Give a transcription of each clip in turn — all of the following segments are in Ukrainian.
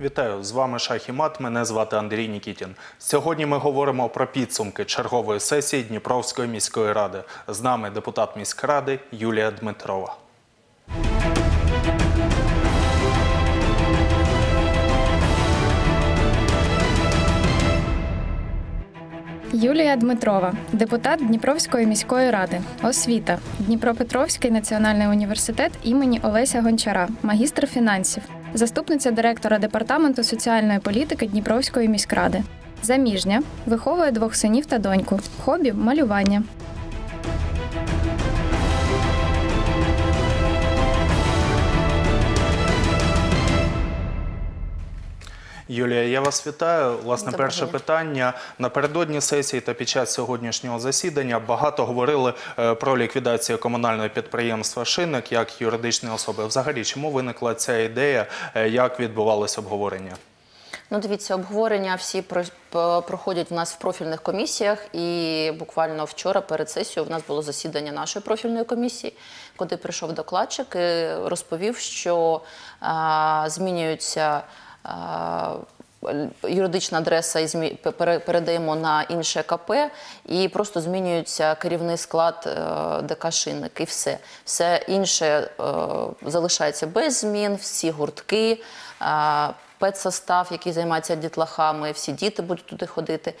Вітаю, з вами Шах і Мат. Мене звати Андрій Нікітін. Сьогодні ми говоримо про підсумки чергової сесії Дніпровської міської ради. З нами депутат міськради Юлія Дмитрова. Юлія Дмитрова, депутат Дніпровської міської ради, освіта, Дніпропетровський національний університет імені Олеся Гончара, магістр фінансів, заступниця директора департаменту соціальної політики Дніпровської міськради. Заміжня, виховує двох синів та доньку. Хобі малювання. Юлія, я вас вітаю. Власне, перше питання напередодні сесії та під час сьогоднішнього засідання багато говорили е, про ліквідацію комунального підприємства Шинник як юридичної особи. Взагалі, чому виникла ця ідея? Е, Як відбувалося обговорення? Ну, дивіться, обговорення всі про- проходять в нас в профільних комісіях. І буквально вчора перед сесією в нас було засідання нашої профільної комісії, куди прийшов докладчик і розповів, що а, змінюються. Юридична адреса передаємо на інше КП, і просто змінюється керівний склад е, ДК «Шинник» і все. Все інше е, залишається без змін, всі гуртки, е, педсостав, який займається дітлахами, всі діти будуть туди ходити.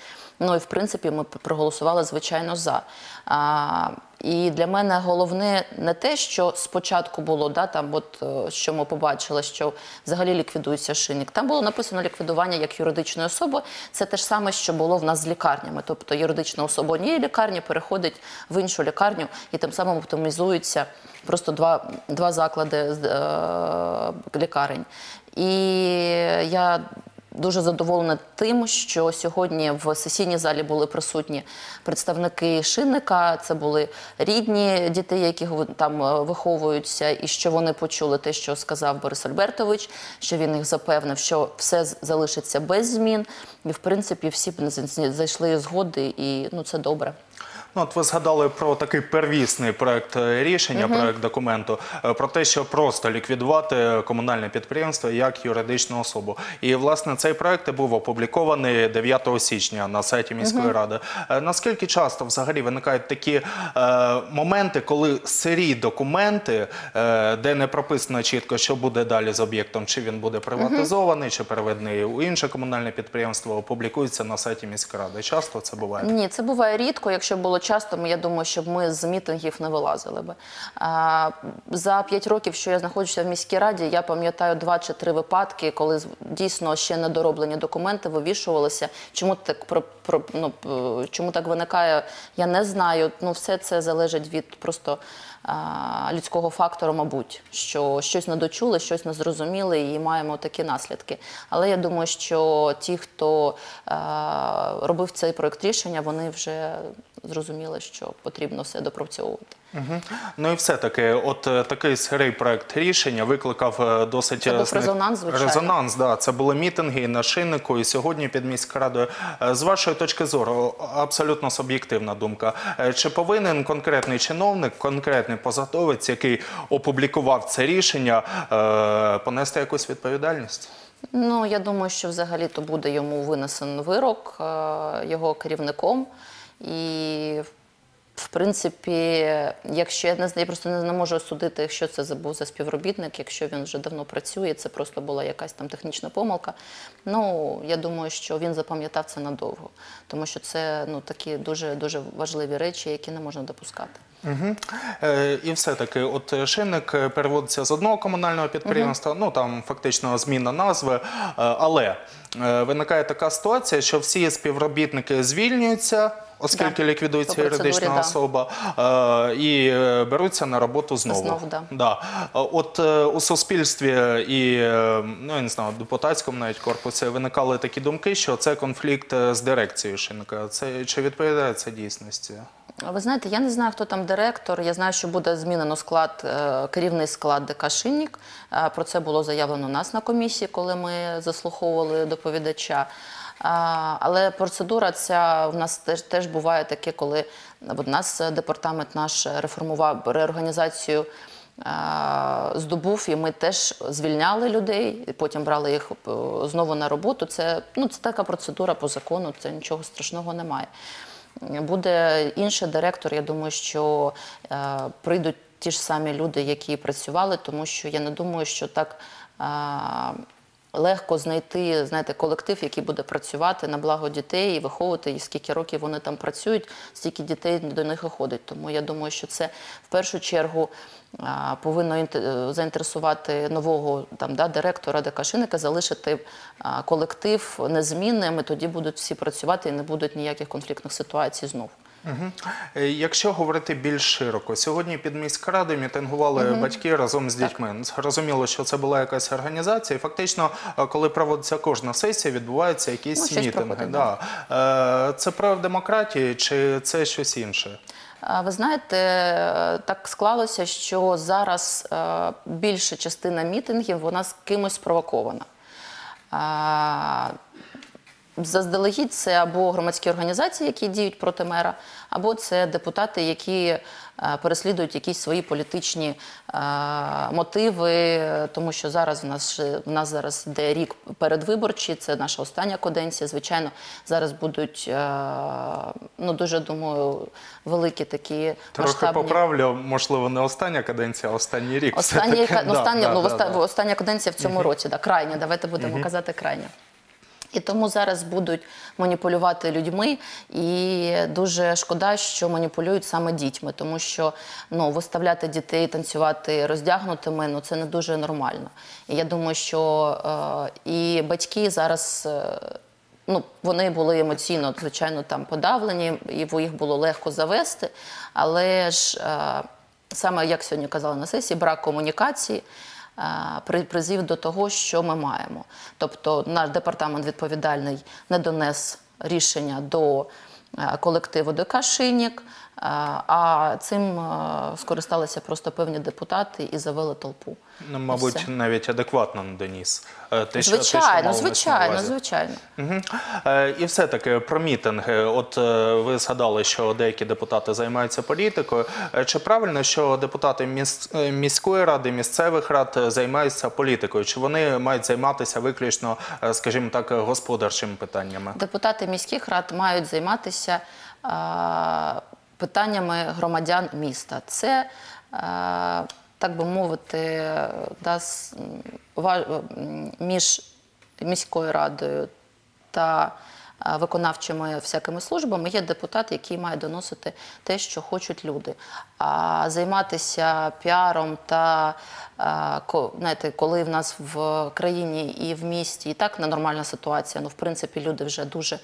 Ну і в принципі ми проголосували звичайно за. А, і для мене головне не те, що спочатку було, да, там, от, е, що ми побачили, що взагалі ліквідується шинник. Там було написано ліквідування як юридичної особи. Це те ж саме, що було в нас з лікарнями. Тобто юридична особа однієї лікарні переходить в іншу лікарню і тим самим оптимізується просто два, два заклади е, лікарень. І я Дуже задоволена тим, що сьогодні в сесійній залі були присутні представники шинника. Це були рідні дітей, які там е, виховуються, і що вони почули те, що сказав Борис Альбертович, що він їх запевнив, що все залишиться без змін. І в принципі всі зайшли згоди, і ну це добре. Ну, от ви згадали про такий первісний проект е, рішення, проект документу, е, про те, що просто ліквідувати комунальне підприємство як юридичну особу. І власне цей проект був опублікований 9 січня на сайті міської ради. Е, Наскільки часто взагалі виникають такі е, моменти, коли сирі документи, е, де не прописано чітко, що буде далі з об'єктом, чи він буде приватизований, чи переведений у інше комунальне підприємство, опублікуються на сайті міської ради. Часто це буває. Ні, це буває рідко. Якщо було часто, я думаю, щоб ми з мітингів не вилазили би. За п'ять років, що я знаходжуся в міській раді, я пам'ятаю два чи три випадки, коли дійсно ще недороблені документи вивішувалися. Чому так про, ну, чому так виникає, я не знаю. Ну, все це залежить від просто. Людського фактору, мабуть, що щось не дочули, щось не зрозуміли, і маємо такі наслідки. Але я думаю, що ті, хто робив цей проект рішення, вони вже зрозуміли, що потрібно все допрацьовувати. Ну і все-таки, от е, такий сирий проект рішення викликав е, досить Це був резонанс, звичайно. Резонанс, да. Це були мітинги на шиннику, і сьогодні під міськрадою. Е, З вашої точки зору, абсолютно суб'єктивна думка. Е, Чи повинен конкретний чиновник, конкретний посадовець, який опублікував це рішення, е, понести якусь відповідальність? Ну, я думаю, що взагалі то буде йому винесен вирок е, його керівником. І, в принципі, якщо я не знаю, я просто не, можу судити, що це за- був за співробітник, якщо він вже давно працює, це просто була якась там технічна помилка. Ну, я думаю, що він запам'ятав це надовго, тому що це ну, такі дуже дуже важливі речі, які не можна допускати. Угу. Е, і все-таки, от е, шинник е, переводиться з одного комунального підприємства, ну там фактично зміна назви, е, але е, виникає така ситуація, що всі співробітники звільнюються. Оскільки Да. ліквідується По юридична да. особа, е, і беруться на роботу знову. Знову, да. Да. От е, у суспільстві і е, ну, я не знаю, депутатському навіть корпусі виникали такі думки, що це конфлікт з дирекцією шинника. Це чи відповідає це дійсності? Ви знаєте, я не знаю, хто там директор. Я знаю, що буде змінено склад, керівний склад ДК «Шинник». Про це було заявлено у нас на комісії, коли ми заслуховували доповідача. Але процедура ця в нас теж, теж буває таке, коли от нас департамент наш реформував реорганізацію. Здобув, і ми теж звільняли людей, потім брали їх е, знову на роботу. Це, ну, це така процедура по закону, це нічого страшного немає. Буде інший директор. Я думаю, що е, прийдуть ті ж самі люди, які працювали, тому що я не думаю, що так е, легко знайти знаєте, колектив, який буде працювати на благо дітей і виховувати, і скільки років вони там працюють, стільки дітей до них виходить. Тому я думаю, що це в першу чергу повинно е, заінтересувати нового там, да, директора Декашиника, залишити колектив незмінним, і тоді будуть всі працювати і не будуть ніяких конфліктних ситуацій знов. Е, Якщо говорити більш широко, сьогодні під міськрадою мітингували батьки разом з дітьми. Зрозуміло, що це була якась організація. Фактично, е, коли проводиться кожна сесія, відбуваються Ну, якісь щось мітинги. Да. Е, Це прояв демократії чи це щось інше? Ви знаєте, так склалося, що зараз більша частина мітингів вона з кимось спровокована. Заздалегідь це або громадські організації, які діють проти мера, або це депутати, які е, переслідують якісь свої політичні е, мотиви, тому що зараз в нас в нас зараз йде рік передвиборчий, це наша остання каденція. Звичайно, зараз будуть е, ну дуже думаю великі такі Трохи масштабні. поправлю, можливо, не остання каденція, а останній рік. Ну, Да, остання, да, ну, да, оста- да. остання каденція в цьому році, да, крайня, давайте будемо казати крайня. І тому зараз будуть маніпулювати людьми, і дуже шкода, що маніпулюють саме дітьми, тому що ну, виставляти дітей танцювати роздягнутими ну, це не дуже нормально. І я думаю, що е, і батьки зараз. е, Ну, вони були емоційно, звичайно, там подавлені, і їх було легко завести. Але ж е, саме як сьогодні казали на сесії, брак комунікації призвів до того, що ми маємо. Тобто наш департамент відповідальний не донес рішення до е, колективу ДК «Шинник», е, а цим е, скористалися просто певні депутати і завели толпу. Ну, мабуть, все. навіть адекватно доніс. Е, те, що- те, що звичайно, звичайно, звичайно. Е, І все-таки про мітинги. От е, ви згадали, що деякі депутати займаються політикою. Е, Чи правильно, що депутати міс- е, міської ради, місцевих рад е, займаються політикою? Чи вони мають займатися виключно, е, скажімо так, господарчими питаннями? Депутати міських рад мають займатися питаннями громадян міста. Це, так би мовити, між міською радою та виконавчими всякими службами є депутат, який має доносити те, що хочуть люди. А займатися піаром та знаєте, коли в нас в країні і в місті і так ненормальна ситуація, ну в принципі люди вже дуже.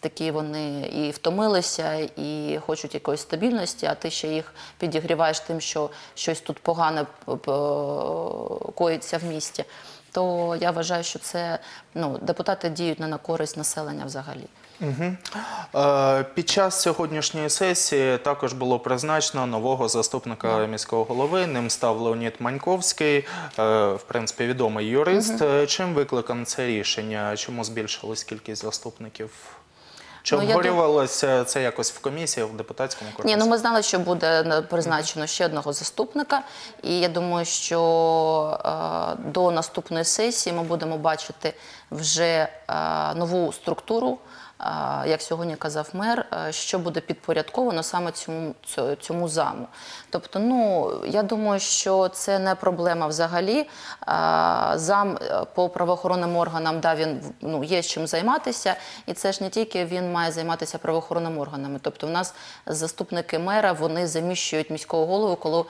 Такі вони і втомилися, і хочуть якоїсь стабільності, а ти ще їх підігріваєш тим, що щось тут погане коїться в місті. То я вважаю, що це ну, депутати діють не на користь населення взагалі. Е, Під час сьогоднішньої сесії також було призначено нового заступника міського голови. Ним став Леонід Маньковський, е, в принципі, відомий юрист. Е, Чим викликане це рішення? Чому збільшилась кількість заступників? Чи Ну, обговорювалося це якось в комісії, в депутатському корпусі? Ні, ну ми знали, що буде е, призначено ще одного заступника, і я думаю, що е, до наступної сесії ми будемо бачити вже е, нову структуру. Як сьогодні казав мер, е, що буде підпорядковано саме цьому, цьому заму. Тобто, ну я думаю, що це не проблема взагалі. Е, Зам е, по правоохоронним органам да, він ну, є чим займатися, і це ж не тільки він має займатися правоохоронними органами. Тобто, в нас заступники мера вони заміщують міського голову, коли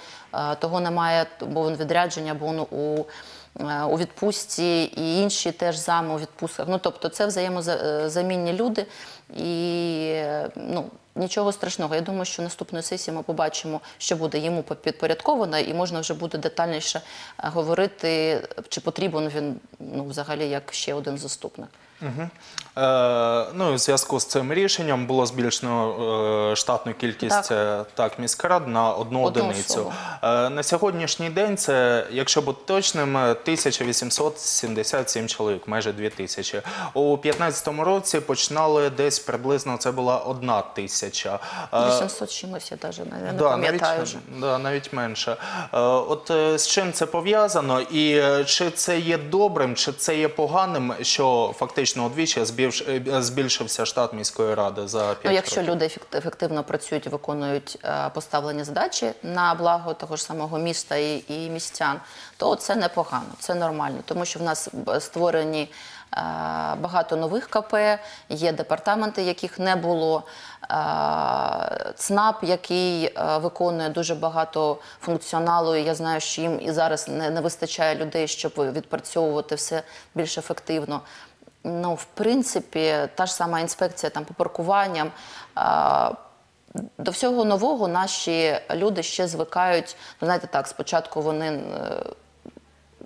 того немає, бо він відрядження, або він у. Е, У відпустці і інші теж зами у відпустках. Ну тобто це взаємозамінні люди, і е, ну нічого страшного. Я думаю, що наступної сесії ми побачимо, що буде йому підпорядковано, і можна вже буде детальніше е, говорити, чи потрібен він ну взагалі як ще один заступник. Е, ну, в зв'язку з цим рішенням було збільшено е, штатну кількість Так. е, так, міськрад на одну, Одну одиницю. Е, на сьогоднішній день це, якщо бути точним, е, 1877 чоловік, майже 2000. У 2015 році починали десь приблизно це була одна тисяча. Е, 800 чимось, я навіть не, Да, пам'ятаю навіть. Да, навіть менше. От з чим це пов'язано, і чи це є добрим, чи це є поганим, що фактично удвічі збільш- е, збільшився штат міської ради за 5 Ну, якщо років? люди ефект- ефективно працюють, виконують е, поставлені задачі на благо того ж самого міста і, і містян, то це непогано, це нормально, тому що в нас створені е, багато нових КП, є департаменти, яких не було. ЦНАП, який виконує дуже багато функціоналу, і я знаю, що їм і зараз не вистачає людей, щоб відпрацьовувати все більш ефективно. Ну, в принципі, та ж сама інспекція там по паркуванням. А, до всього нового наші люди ще звикають. Ну, знаєте, так, спочатку вони е,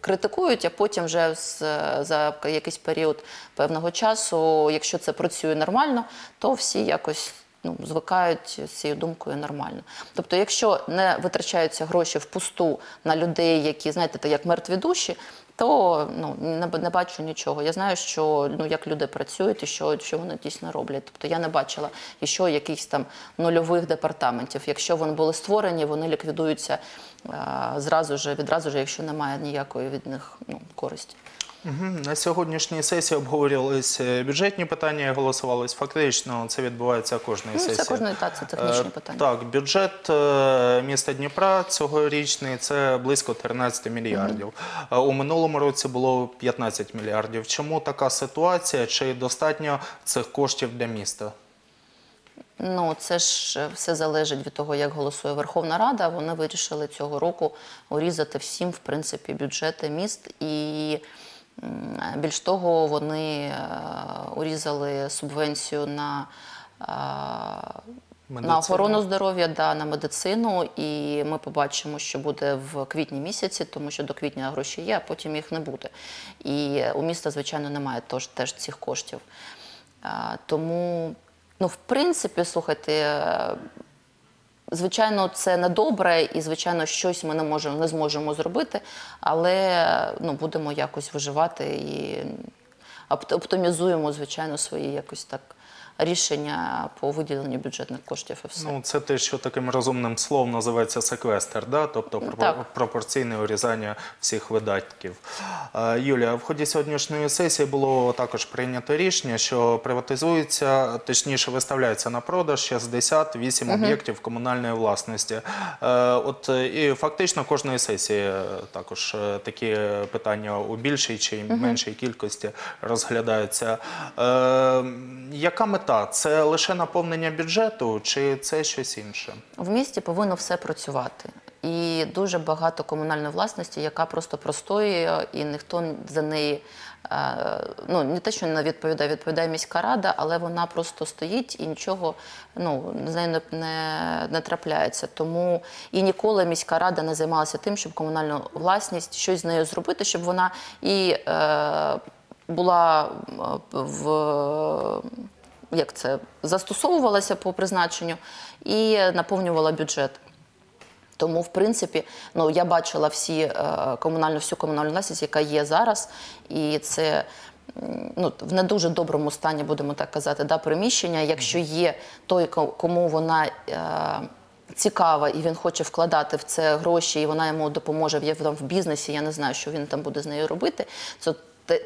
критикують, а потім вже з, за якийсь період певного часу, якщо це працює нормально, то всі якось. Ну, звикають з цією думкою нормально. Тобто, якщо не витрачаються гроші впусту на людей, які, знаєте, як мертві душі, то ну, не, не бачу нічого. Я знаю, що ну, як люди працюють і що, що вони дійсно роблять. Тобто я не бачила і що якихось там нульових департаментів. Якщо вони були створені, вони ліквідуються а, зразу ж, відразу ж, якщо немає ніякої від них ну, користі. На сьогоднішній сесії обговорювалися бюджетні питання і голосувалися. Фактично це відбувається кожної Ну, це сесії. кожної та це технічні Е, питання. Так, бюджет е, міста Дніпра цьогорічний це близько 13 мільярдів. Е, У минулому році було 15 мільярдів. Чому така ситуація? Чи достатньо цих коштів для міста? Ну, це ж все залежить від того, як голосує Верховна Рада. Вони вирішили цього року урізати всім, в принципі, бюджети міст. І більш того, вони е, урізали субвенцію на. е, На охорону здоров'я, да, на медицину, і ми побачимо, що буде в квітні місяці, тому що до квітня гроші є, а потім їх не буде. І у міста, звичайно, немає тож, теж цих коштів. Тому, ну, в принципі, слухайте, е, звичайно, це не добре, і звичайно, щось ми не можемо, не зможемо зробити, але ну, будемо якось виживати і оптимізуємо, звичайно, свої якось так рішення по виділенню бюджетних коштів і все. Ну, це те, що таким розумним словом називається секвестр, да? тобто пропор- Так. пропорційне урізання всіх видатків. Е, Юлія, в ході сьогоднішньої сесії було також прийнято рішення, що приватизується, точніше виставляється на продаж 68 об'єктів комунальної власності. Е, От і фактично кожної сесії також е, такі питання у більшій чи меншій кількості розглядаються. Е, Яка мета? Це лише наповнення бюджету, чи це щось інше? В місті повинно все працювати. І дуже багато комунальної власності, яка просто простоює, і ніхто за неї е, ну не те, що не відповідає, відповідає міська рада, але вона просто стоїть і нічого ну, з нею не, не, не трапляється. Тому і ніколи міська рада не займалася тим, щоб комунальну власність щось з нею зробити, щоб вона і е, була е, в як це застосовувалася по призначенню і наповнювала бюджет. Тому, в принципі, ну я бачила всі е, комунальну всю комунальну власність, яка є зараз, і це ну, в не дуже доброму стані, будемо так казати, да, приміщення. Якщо є той, кому вона. Е, Цікава, і він хоче вкладати в це гроші, і вона йому допоможе в, в бізнесі. Я не знаю, що він там буде з нею робити. Те-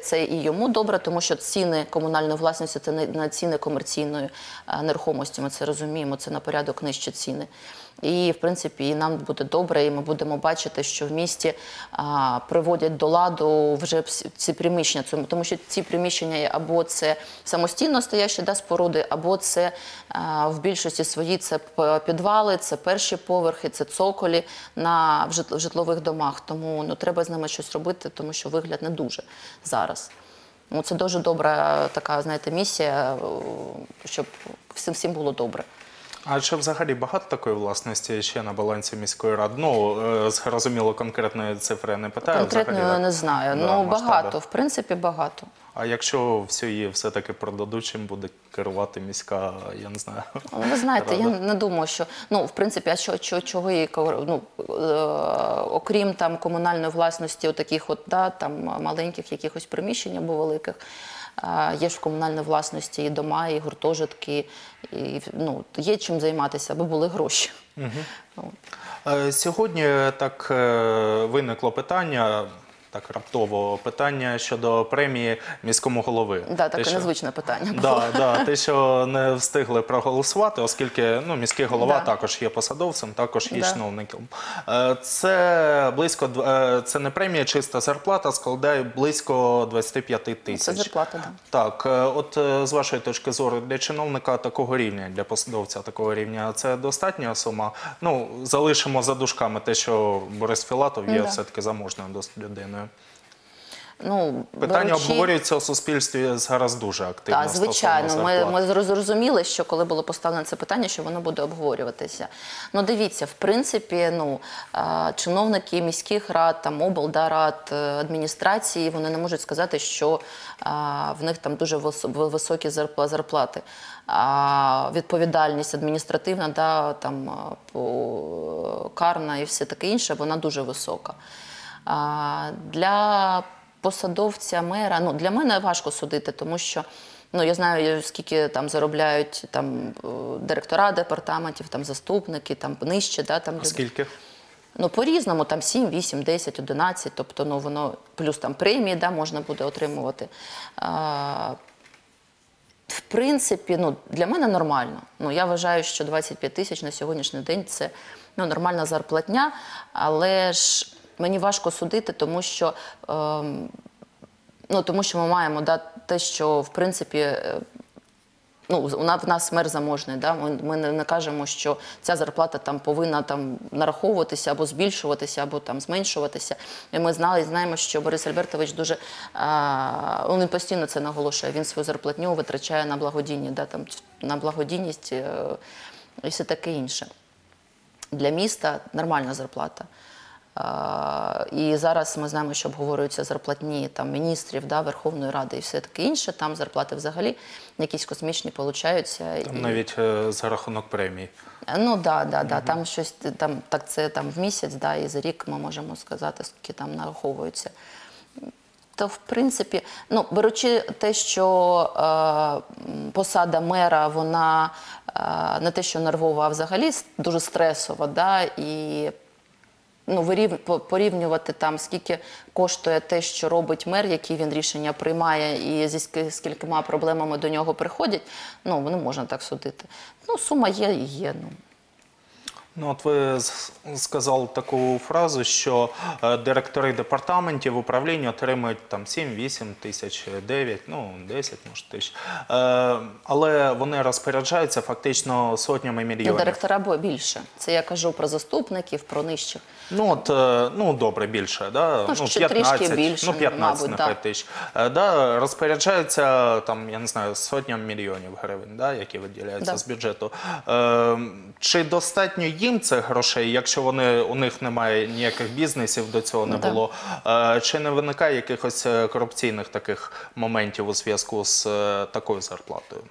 це і йому добре, тому що ціни комунальної власності це не ціни комерційної нерухомості. Ми це розуміємо. Це на порядок нижче ціни. І в принципі, нам буде добре, і ми будемо бачити, що в місті а, приводять до ладу вже ці приміщення. Тому що ці приміщення або це самостійно стоящі да, споруди, або це а, в більшості своїй це підвали, це перші поверхи, це цоколі на в жит- в житлових домах. Тому ну треба з ними щось робити, тому що вигляд не дуже зараз. Ну, це дуже добра така, знаєте, місія, щоб всім всім було добре. А чи взагалі багато такої власності ще на балансі міської ради? Ну, е, зрозуміло, конкретної цифри не питаю. Конкретно взагалі, я не знаю. Да, ну масштаби. багато, в принципі, багато. А якщо всю все-таки продадуть, чим буде керувати міська, я не знаю. Ну, ви знаєте, я не думаю, що ну в принципі, а що, що чого кор- ну, е, окрім там комунальної власності, таких от да там маленьких якихось приміщень або великих. Є ж в комунальній власності і дома, і гуртожитки, і ну є чим займатися, аби були гроші. Е, Сьогодні так е, виникло питання. Так раптово питання щодо премії міському голови. Да, таке незвичне питання. було. Да, да, те, що не встигли проголосувати, оскільки ну, міський голова Да. також є посадовцем, також є Да. чиновником. Е, Це близько е, це не премія, чиста зарплата, складає близько 25 тисяч. Це зарплата, да. Так, е, от з вашої точки зору, для чиновника такого рівня, для посадовця такого рівня, це достатня сума. Ну, залишимо за дужками те, що Борис Філатов є Да. все-таки заможною досить людиною. Ну, Питання беручи- обговорюється у суспільстві зараз дуже активно. Так, звичайно. Ми, ми зрозуміли, що коли було поставлено це питання, що воно буде обговорюватися. Ну, дивіться, в принципі, ну, чиновники міських рад, там, облдарад, е, адміністрації, вони не можуть сказати, що в них там дуже високі зарплати. А відповідальність адміністративна, да, там, карна і все таке інше, вона дуже висока. Для посадовця мера, ну для мене важко судити, тому що ну я знаю, скільки там заробляють там е, директора департаментів, там заступники, там нижче, да, там А скільки? Ну, по-різному, там 7, 8, 10, 11, тобто ну, воно плюс там премії да, можна буде отримувати. А, в принципі, ну, для мене нормально. Ну, я вважаю, що 25 тисяч на сьогоднішній день це ну, нормальна зарплатня, але ж мені важко судити, тому що, ем, ну, тому що ми маємо да, те, що в принципі. е, Ну, в нас мер заможний, да? ми, ми не, кажемо, що ця зарплата там повинна там нараховуватися або збільшуватися, або там зменшуватися. І ми знали, і знаємо, що Борис Альбертович дуже а, ну, він постійно це наголошує. Він свою зарплатню витрачає на благодійні, да, там, на благодійність е, і все таке інше. Для міста нормальна зарплата. І зараз ми знаємо, що обговорюються зарплатні там, міністрів да, Верховної Ради і все таке інше. Там зарплати взагалі якісь космічні получаються. Там і- навіть е, за рахунок премії. Ну да, да, да. Там щось там так це там в місяць, да, і за рік ми можемо сказати, скільки там нараховується. То в принципі, ну беручи те, що е, посада мера, вона е, не те, що нервова, а взагалі дуже стресова, да, і ну, вирів- порівнювати там, скільки коштує те, що робить мер, які він рішення приймає, і зі скількома проблемами до нього приходять, ну не можна так судити. Ну, сума є і є. Ну. Ну, от ви сказали таку фразу, що е, директори департаментів управління отримують там 7-8 тисяч, 9, ну 10, може тисяч. Е, але вони розпоряджаються фактично сотнями Ну, мільйонів. директора бо більше. Це я кажу про заступників, про нижчих. Ну, от, е, ну, добре, більше, да? Ну, ще трішки більше, ну, 15, мабуть, нехай да. тисяч. Да, розпоряджаються, там, я не знаю, сотням мільйонів гривень, да, які виділяються Да. з бюджету. Чи достатньо їм цих грошей, якщо вони, у них немає ніяких бізнесів, до цього не Да. було? Е, чи не виникає якихось е, корупційних таких моментів у зв'язку з е, такою зарплатою?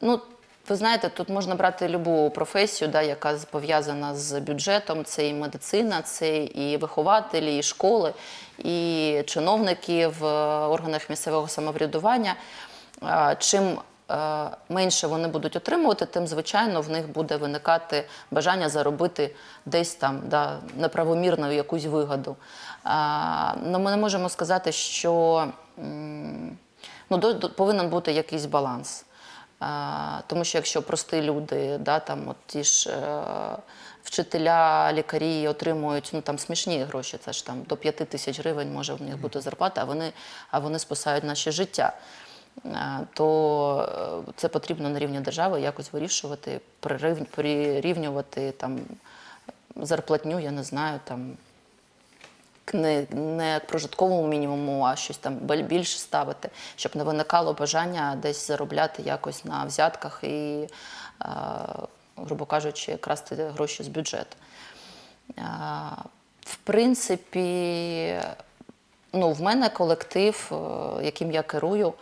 Ну, ви знаєте, тут можна брати любу професію, да, яка пов'язана з бюджетом. Це і медицина, це і вихователі, і школи, і чиновники в органах місцевого самоврядування. Чим менше вони будуть отримувати, тим звичайно в них буде виникати бажання заробити десь там да, неправомірну якусь вигоду. А, ну, ми не можемо сказати, що ну, до- до- повинен бути якийсь баланс. А, Тому що якщо прості люди, да, там, от ті ж е, вчителя, лікарі отримують ну, там, смішні гроші, це ж там до 5 тисяч гривень може в них бути зарплата, а вони, а вони спасають наше життя. Е, То е, це потрібно на рівні держави якось вирішувати, прирів- прирівнювати там, зарплатню, я не знаю, там, не, не прожитковому мінімуму, а щось там більше ставити, щоб не виникало бажання десь заробляти якось на взятках і, е, грубо кажучи, красти гроші з бюджету. В принципі, ну, в мене колектив, яким я керую,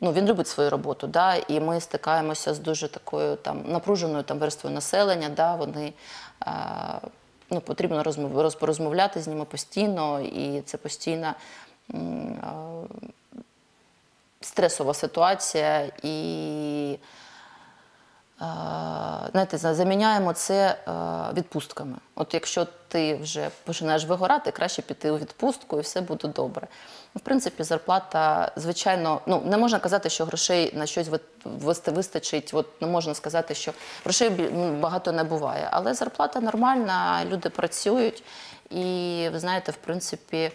ну, він любить свою роботу, да, і ми стикаємося з дуже такою там напруженою там верствою населення. Да, вони е, ну, потрібно розмов, роз- порозмовляти з ними постійно, і це постійна е, стресова ситуація. І знаєте, за- заміняємо це е, відпустками. От якщо ти вже починаєш вигорати, краще піти у відпустку і все буде добре. Ну, В принципі, зарплата, звичайно, ну не можна казати, що грошей на щось вистачить. От не можна сказати, що грошей ну, багато не буває. Але зарплата нормальна, люди працюють, і ви знаєте, в принципі. е,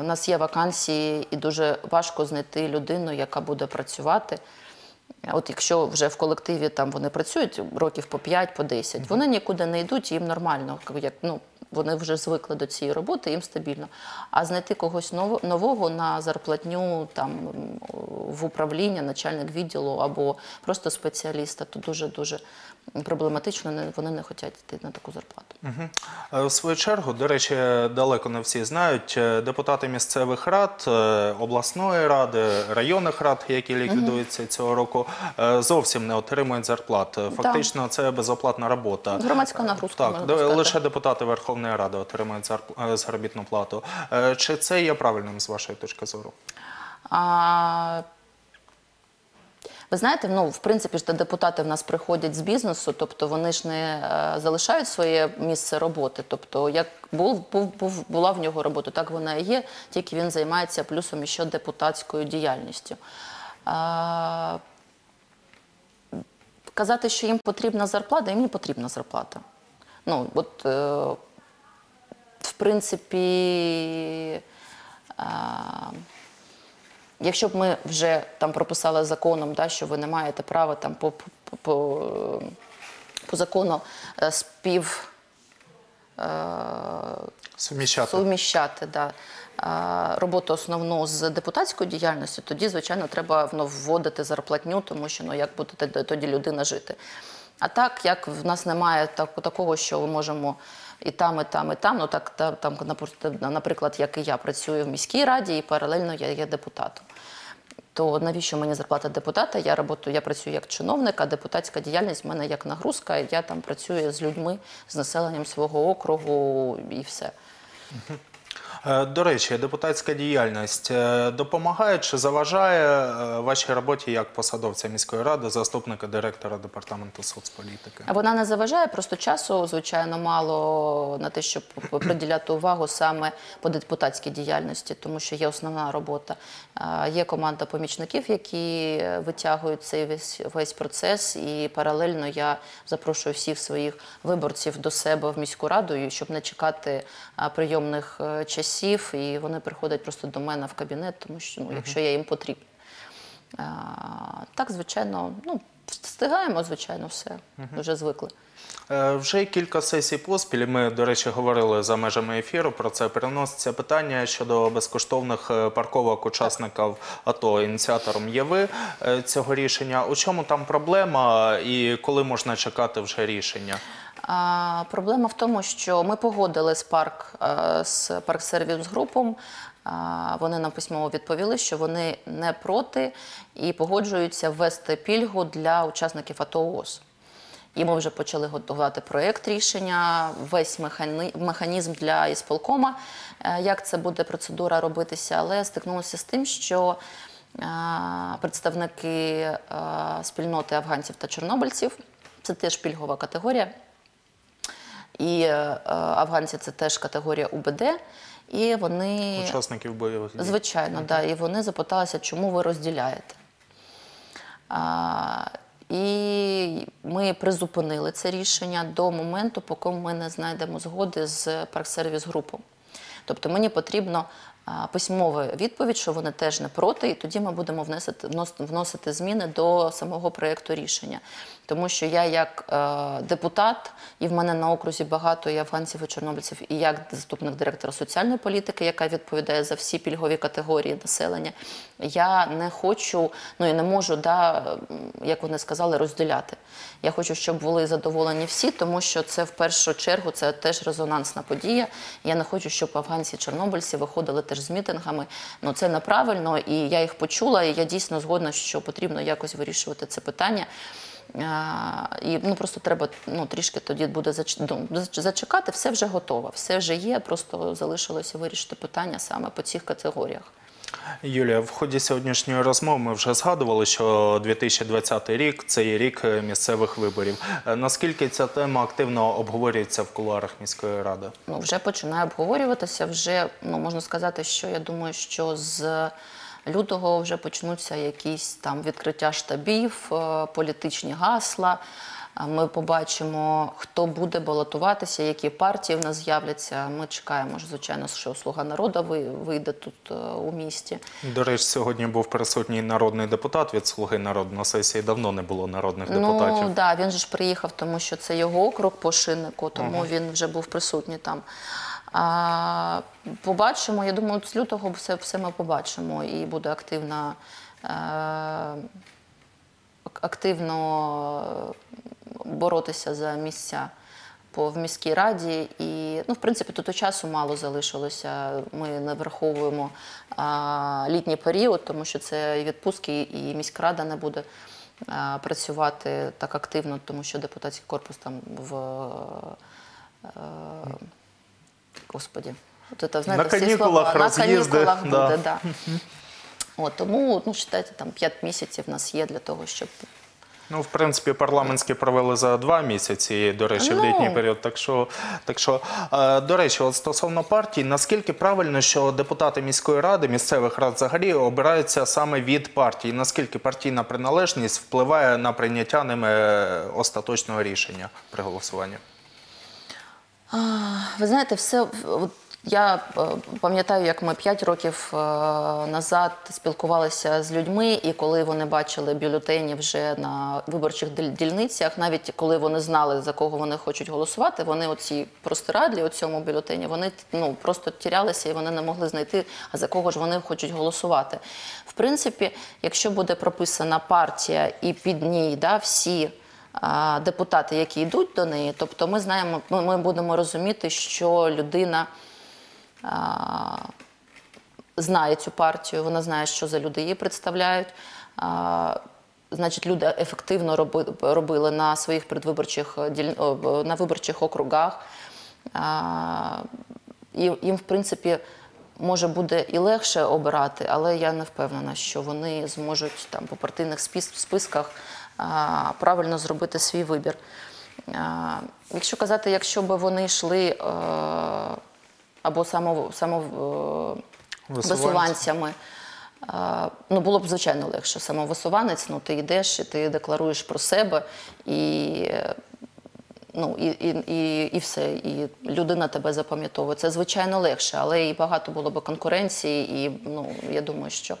У нас є вакансії, і дуже важко знайти людину, яка буде працювати. От якщо вже в колективі там вони працюють років по 5, по 10, вони нікуди не йдуть, їм нормально. Як, ну, вони вже звикли до цієї роботи, їм стабільно. А знайти когось ново- нового на зарплатню там, в управління, начальник відділу або просто спеціаліста, то дуже-дуже проблематично. не- Вони не хочуть йти на таку зарплату. Е, В свою чергу, до речі, далеко не всі знають, е, депутати місцевих рад, е, обласної ради, районних рад, які ліквідуються цього року, зовсім не отримують зарплат. Фактично, це безоплатна робота. Громадська нагрузка, Так, можна сказати. лише депутати Верховної Ради отримують зарп- е, заробітну плату. Е, Чи це є правильним з вашої точки зору? А, ви знаєте, ну в принципі ж депутати в нас приходять з бізнесу, тобто вони ж не е, залишають своє місце роботи. Тобто, як був, був, був була в нього робота, так вона і є, тільки він займається плюсом ще депутатською діяльністю. А, казати, що їм потрібна зарплата, їм не потрібна зарплата. Ну, от, е, принципі, а, якщо б ми вже там прописали законом, да, що ви не маєте права там по, по, по, по закону е, спів е, Суміщати. суміщати да, роботу основну з депутатською діяльністю, тоді, звичайно, треба ну, вводити зарплатню, тому що ну, як буде тоді людина жити. А так, як в нас немає так, такого, що ми можемо і там, і там, і там, ну так там, напр- наприклад, як і я працюю в міській раді, і паралельно я є депутатом. То навіщо мені зарплата депутата? Я роботу, я працюю як чиновник, а депутатська діяльність в мене як нагрузка. Я там працюю з людьми, з населенням свого округу і все. Е, До речі, депутатська діяльність е, допомагає чи заважає е, вашій роботі як посадовця міської ради, заступника директора департаменту соцполітики? Вона не заважає, просто часу, звичайно, мало на те, щоб приділяти увагу саме по депутатській діяльності, тому що є основна робота. Є команда помічників, які витягують цей весь, весь процес, і паралельно я запрошую всіх своїх виборців до себе в міську раду, щоб не чекати прийомних е, часів, і вони приходять просто до мене в кабінет, тому що ну, якщо я їм потрібна. А, Так, звичайно, ну, встигаємо, звичайно, все. Вже звикли. Е, Вже кілька сесій поспіль. Ми, до речі, говорили за межами ефіру про це. Переноситься питання щодо безкоштовних е, парковок учасників АТО. Ініціатором є ви е, цього рішення. У чому там проблема і коли можна чекати вже рішення? Проблема в тому, що ми погодили з парк е, з парк сервіс групом. Вони нам письмово відповіли, що вони не проти і погоджуються ввести пільгу для учасників АТО ООС. І ми вже почали готувати проєкт рішення, весь механізм для ісполкома, е, як це буде процедура робитися, але стикнулося з тим, що е, представники е, спільноти афганців та чорнобильців це теж пільгова категорія. І е, е, афганці це теж категорія УБД. І вони Учасників бойових дій. Звичайно, да. І вони запиталися, чому ви розділяєте. А, і ми призупинили це рішення до моменту, поки ми не знайдемо згоди з парксервіс групом. Тобто мені потрібно а, письмову відповідь, що вони теж не проти, і тоді ми будемо вносити, вносити зміни до самого проєкту рішення. Тому що я як е, депутат, і в мене на окрузі багато і афганців і чорнобильців, і як заступник директора соціальної політики, яка відповідає за всі пільгові категорії населення, я не хочу, ну і не можу, да, як вони сказали, розділяти. Я хочу, щоб були задоволені всі, тому що це в першу чергу це теж резонансна подія. Я не хочу, щоб афганці чорнобильці виходили теж з мітингами. Ну це неправильно, і я їх почула, і я дійсно згодна, що потрібно якось вирішувати це питання. І ну просто треба ну трішки тоді буде ну, зачекати. Все вже готово, все вже є. Просто залишилося вирішити питання саме по цих категоріях. Юлія, в ході сьогоднішньої розмови ми вже згадували, що 2020 рік це є рік е, місцевих виборів. Е, Наскільки ця тема активно обговорюється в кулуарах міської ради? ну, вже починає обговорюватися. Вже ну, можна сказати, що я думаю, що з лютого вже почнуться якісь там відкриття штабів, е, політичні гасла. Ми побачимо, хто буде балотуватися, які партії в нас з'являться. Ми чекаємо, звичайно, що Слуга народу ви- вийде тут е, у місті. До речі, сьогодні був присутній народний депутат від Слуги народу на сесії. Давно не було народних депутатів. Ну да, він же ж приїхав, тому що це його округ по шиннику, тому він вже був присутній там. А, побачимо, я думаю, з лютого все, все ми побачимо і буде активна. Е, активно боротися за місця по в міській раді. І, ну, в принципі, тут часу мало залишилося. Ми не враховуємо а, літній період, тому що це і відпустки, і міськрада не буде а, працювати так активно, тому що депутатський корпус там в. е, Господі, от це, знаєте, На канікулах, слова. роз'їзди, на канікулах буде, да. От, тому, ну, вважайте, там 5 місяців в нас є для того, щоб Ну, в принципі, парламентські провели за два місяці, до речі, в Ну. літній період. Так що, так що е, до речі, от стосовно партій, наскільки правильно, що депутати міської ради, місцевих рад взагалі обираються саме від партій? Наскільки партійна приналежність впливає на прийняття ними е, остаточного рішення при голосуванні? Ви знаєте, все я е, пам'ятаю, як ми 5 років е, назад спілкувалися з людьми, і коли вони бачили бюлетені вже на виборчих дільницях, навіть коли вони знали за кого вони хочуть голосувати, вони оці простирадлі у цьому бюлетені, вони ну просто тірялися і вони не могли знайти, а за кого ж вони хочуть голосувати. В принципі, якщо буде прописана партія і під ній да, всі депутати, які йдуть до неї. Тобто ми знаємо, ми, будемо розуміти, що людина знає цю партію, вона знає, що за люди її представляють. Значить, люди ефективно робили на своїх предвиборчих е, на виборчих округах. І їм, в принципі, може буде і легше обирати, але я не впевнена, що вони зможуть там по партійних спис- списках правильно зробити свій вибір. Якщо казати, якщо б вони йшли е, або само, само е, висуванцями. Ну, було б звичайно легше. Самовисуванець, ну ти йдеш і ти декларуєш про себе, і, е, ну, і, і, і, і все. І людина тебе запам'ятовує. Це звичайно легше, але і багато було б конкуренції, і ну, я думаю, що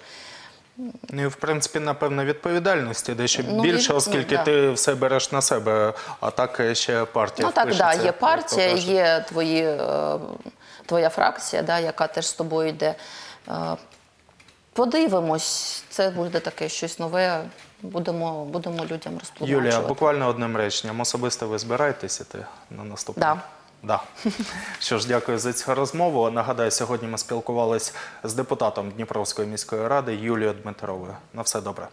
Ну в принципі, напевно, відповідальності дещо Ну, більше, оскільки да. ти все береш на себе, а так ще партія. Ну так, да, є партія, є твої, е, твоя фракція, да, яка теж з тобою йде. Е, Подивимось, це буде таке щось нове. Будемо, будемо людям розповідати. Юлія, буквально одним реченням. Особисто ви збираєтесь іти на наступне? Да. Да. Що ж, дякую за цю розмову. Нагадаю, сьогодні ми спілкувалися з депутатом Дніпровської міської ради Юлією Дмитровою. На все добре.